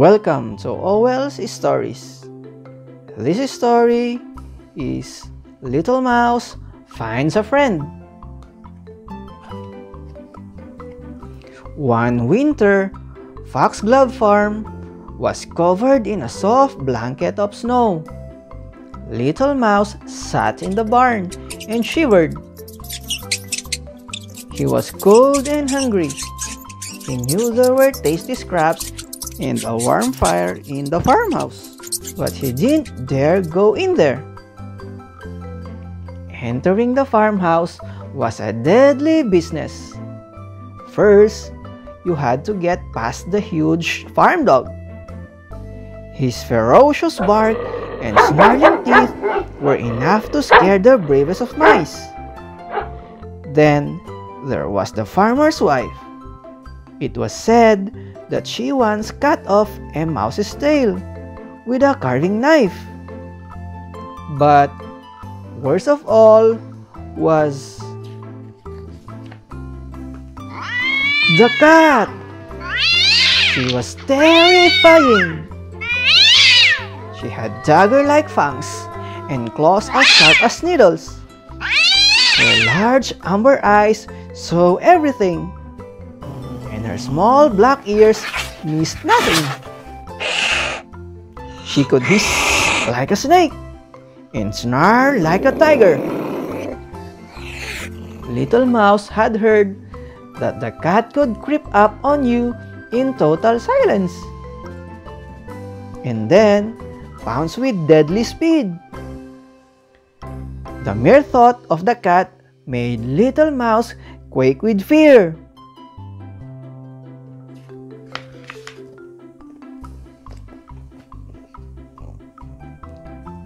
Welcome to Owell's Stories. This story is Little Mouse Finds a Friend. One winter, Foxglove Farm was covered in a soft blanket of snow. Little Mouse sat in the barn and shivered. He was cold and hungry. He knew there were tasty scraps and a warm fire in the farmhouse, but he didn't dare go in there. Entering the farmhouse was a deadly business. First, you had to get past the huge farm dog. His ferocious bark and snarling teeth were enough to scare the bravest of mice. Then there was the farmer's wife. It was said that she once cut off a mouse's tail with a carving knife. But worst of all was the cat. She was terrifying. She had dagger-like fangs and claws as sharp as needles. Her large amber eyes saw everything, and her small black ears missed nothing. She could hiss like a snake and snarl like a tiger. Little Mouse had heard that the cat could creep up on you in total silence and then pounce with deadly speed. The mere thought of the cat made Little Mouse quake with fear.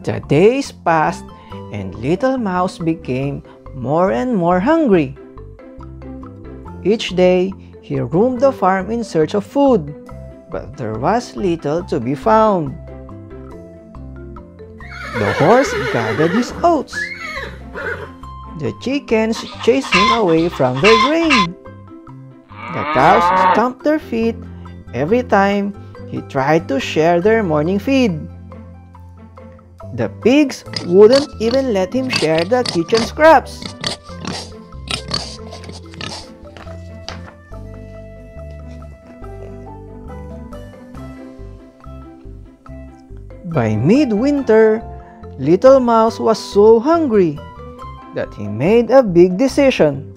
The days passed and Little Mouse became more and more hungry. Each day, he roamed the farm in search of food, but there was little to be found. The horse gathered his oats. The chickens chased him away from their grain. The cows stomped their feet every time he tried to share their morning feed. The pigs wouldn't even let him share the kitchen scraps. By midwinter, Little Mouse was so hungry that he made a big decision.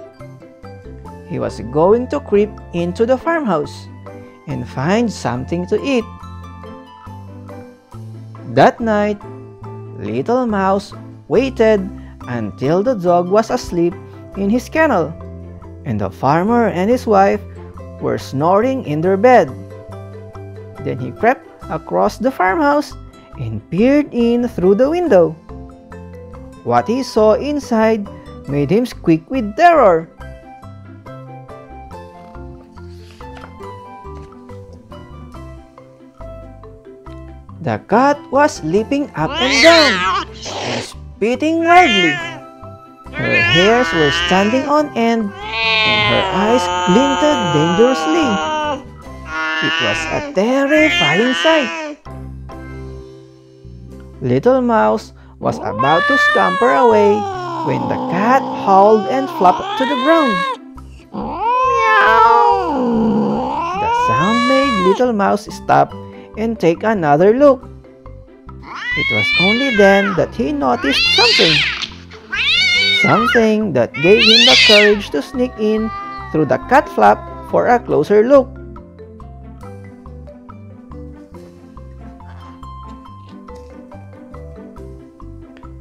He was going to creep into the farmhouse and find something to eat. That night, Little Mouse waited until the dog was asleep in his kennel and the farmer and his wife were snoring in their bed. Then he crept across the farmhouse and peered in through the window. What he saw inside made him squeak with terror. The cat was leaping up and down and spitting loudly. Her hairs were standing on end and her eyes glinted dangerously. It was a terrifying sight. Little Mouse was about to scamper away when the cat howled and flopped to the ground. The sound made Little Mouse stop and take another look. It was only then that he noticed something. Something that gave him the courage to sneak in through the cat flap for a closer look.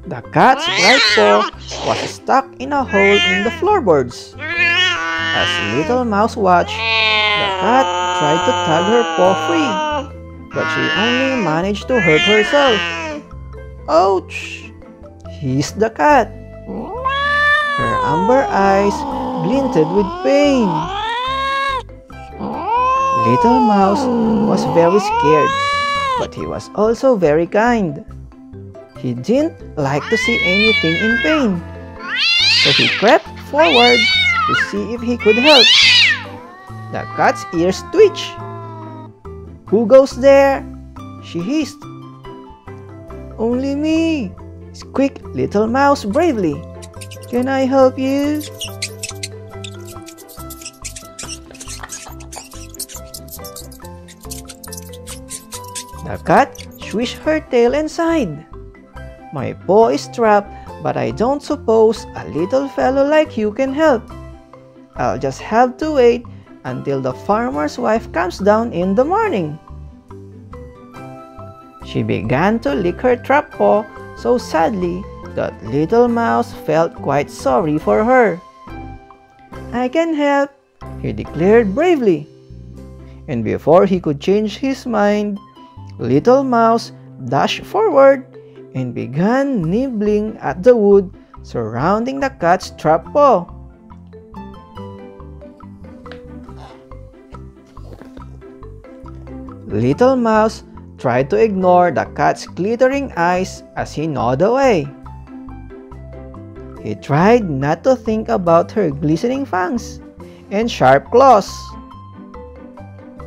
The cat's right paw was stuck in a hole in the floorboards. As Little Mouse watched, the cat tried to tug her paw free, but she only managed to hurt herself. Ouch! He's the cat. Her amber eyes glinted with pain. Little Mouse was very scared, but he was also very kind. He didn't like to see anything in pain, so he crept forward to see if he could help. The cat's ears twitched. Who goes there? She hissed. Only me, squeaked Little Mouse bravely. Can I help you? The cat swished her tail and sighed. My paw is trapped, but I don't suppose a little fellow like you can help. I'll just have to wait until the farmer's wife comes down in the morning. She began to lick her trap paw so sadly that Little Mouse felt quite sorry for her. I can help, he declared bravely. And before he could change his mind, Little Mouse dashed forward and began nibbling at the wood surrounding the cat's trap paw. Little Mouse tried to ignore the cat's glittering eyes as he gnawed away. He tried not to think about her glistening fangs and sharp claws.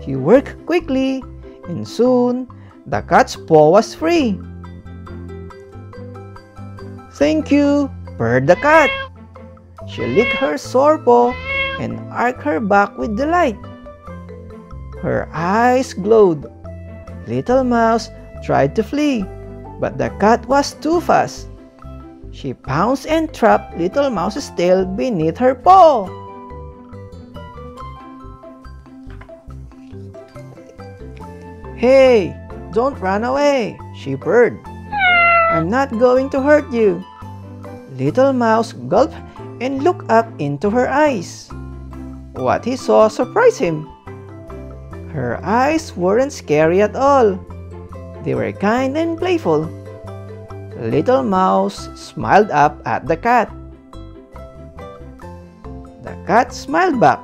He worked quickly and soon the cat's paw was free. Thank you, purred the cat. She licked her sore paw and arched her back with delight. Her eyes glowed. Little Mouse tried to flee, but the cat was too fast. She pounced and trapped Little Mouse's tail beneath her paw. Hey, don't run away, she purred. I'm not going to hurt you. Little Mouse gulped and looked up into her eyes. What he saw surprised him. Her eyes weren't scary at all. They were kind and playful. Little Mouse smiled up at the cat. The cat smiled back.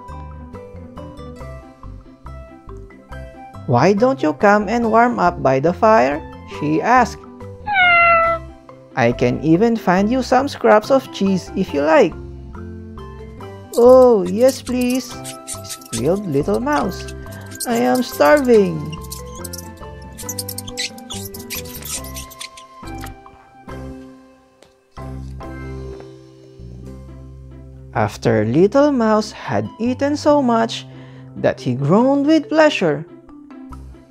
Why don't you come and warm up by the fire? She asked. I can even find you some scraps of cheese if you like. Oh, yes please, squealed Little Mouse. I am starving. After Little Mouse had eaten so much that he groaned with pleasure,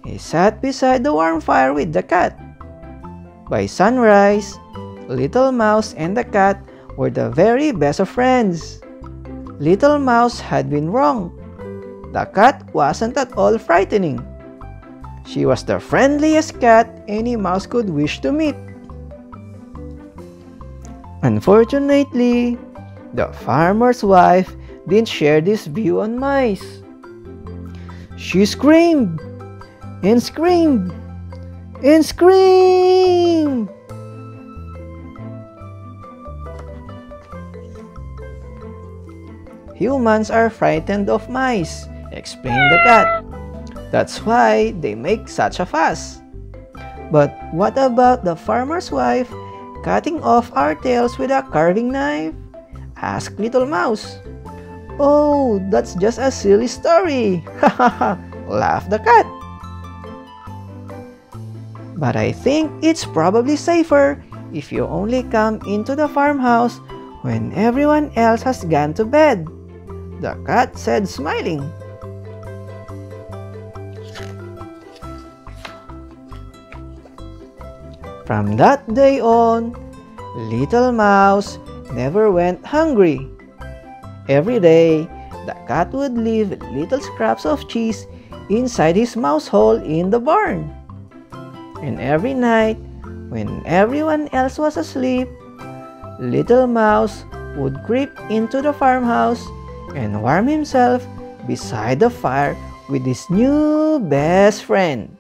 he sat beside the warm fire with the cat. By sunrise, Little Mouse and the cat were the very best of friends. Little Mouse had been wrong the cat wasn't at all frightening. She was the friendliest cat any mouse could wish to meet. Unfortunately, the farmer's wife didn't share this view on mice. She screamed and screamed and screamed. Humans are frightened of mice explained the cat. That's why they make such a fuss. But what about the farmer's wife cutting off our tails with a carving knife? asked Little Mouse. Oh, that's just a silly story. Ha ha ha, laughed the cat. But I think it's probably safer if you only come into the farmhouse when everyone else has gone to bed, the cat said smiling. From that day on, Little Mouse never went hungry. Every day, the cat would leave little scraps of cheese inside his mouse hole in the barn. And every night, when everyone else was asleep, Little Mouse would creep into the farmhouse and warm himself beside the fire with his new best friend.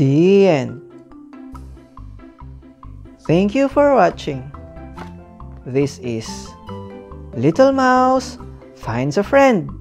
The end. Thank you for watching. This is Little Mouse Finds a Friend.